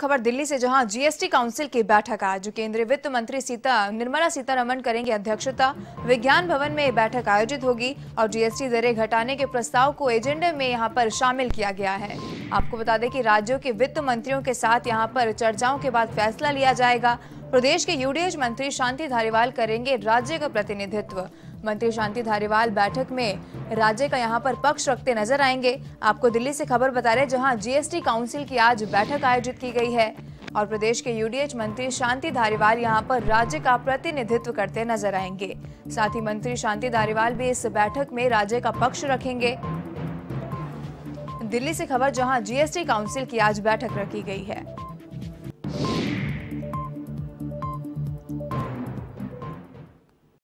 खबर दिल्ली से, जहाँ जीएसटी काउंसिल की बैठक आज। केंद्रीय वित्त मंत्री सीता, निर्मला सीतारमन करेंगे अध्यक्षता। विज्ञान भवन में बैठक आयोजित होगी और जीएसटी दरें घटाने के प्रस्ताव को एजेंडे में यहाँ पर शामिल किया गया है। आपको बता दें कि राज्यों के वित्त मंत्रियों के साथ यहाँ पर चर्चाओं के बाद फैसला लिया जाएगा। प्रदेश के यूडीएच मंत्री शांति धारीवाल करेंगे राज्य का प्रतिनिधित्व। मंत्री शांति धारीवाल बैठक में राज्य का यहाँ पर पक्ष रखते नज़र आएँगे। आपको दिल्ली से खबर बता रहे जहाँ जीएसटी काउंसिल की आज बैठक आयोजित की गई है और प्रदेश के यूडीएच मंत्री शांति धारीवाल यहाँ पर राज्य का प्रतिनिधित्व करते नज़र आएँगे। साथ ही मंत्री शांति धारीवाल भी इस बैठक में राज्य का पक्ष रखेंगे। दिल्ली से खबर, जहाँ जीएसटी काउंसिल की आज बैठक रखी गई है।